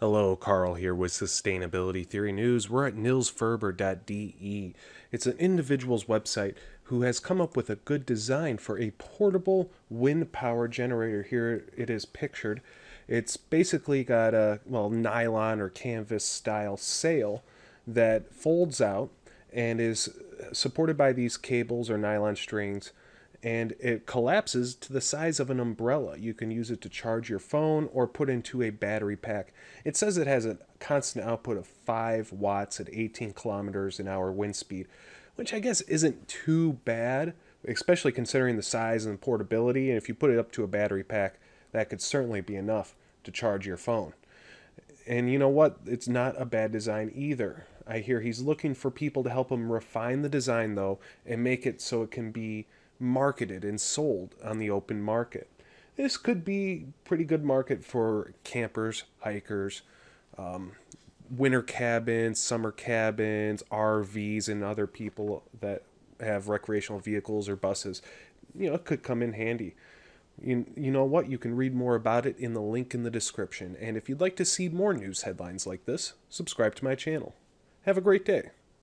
Hello, Carl here with Sustainability Theory News. We're at nilsferber.de. It's an individual's website who has come up with a good design for a portable wind power generator. Here it is pictured. It's basically got a well nylon or canvas style sail that folds out and is supported by these cables or nylon strings and it collapses to the size of an umbrella. You can use it to charge your phone or put into a battery pack. It says it has a constant output of 5 watts at 18 kilometers an hour wind speed, which I guess isn't too bad, especially considering the size and portability. And if you put it up to a battery pack, that could certainly be enough to charge your phone. And you know what? It's not a bad design either. I hear he's looking for people to help him refine the design, though, and make it so it can be marketed and sold on the open market. This could be pretty good market for campers, hikers, um, winter cabins, summer cabins, RVs, and other people that have recreational vehicles or buses. You know, it could come in handy. You, you know what? You can read more about it in the link in the description. And if you'd like to see more news headlines like this, subscribe to my channel. Have a great day.